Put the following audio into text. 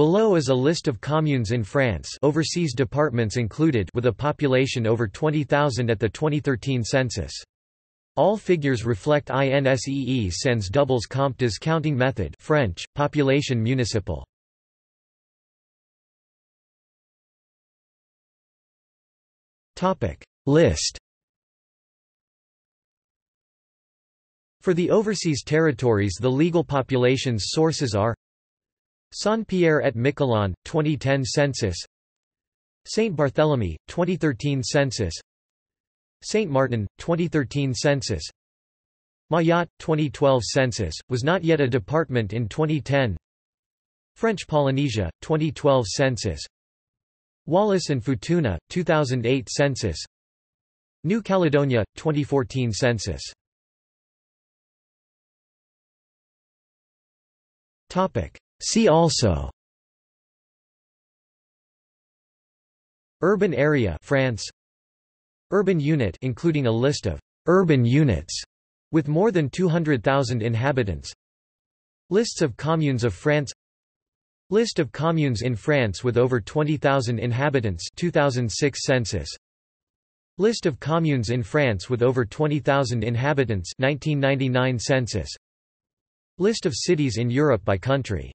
Below is a list of communes in France overseas departments included with a population over 20,000 at the 2013 census. All figures reflect INSEE sans doubles comptes counting method French, population municipal. List For the overseas territories the legal populations sources are Saint-Pierre et Miquelon, 2010 census. Saint Barthélemy, 2013 census. Saint Martin, 2013 census. Mayotte, 2012 census, was not yet a department in 2010 French Polynesia, 2012 census. Wallis and Futuna, 2008 census. New Caledonia, 2014 census See also Urban area France. Urban unit including a list of urban units with more than 200,000 inhabitants. Lists of communes of France. List of communes in France with over 20,000 inhabitants 2006 census. List of communes in France with over 20,000 inhabitants 1999 census. List of cities in Europe by country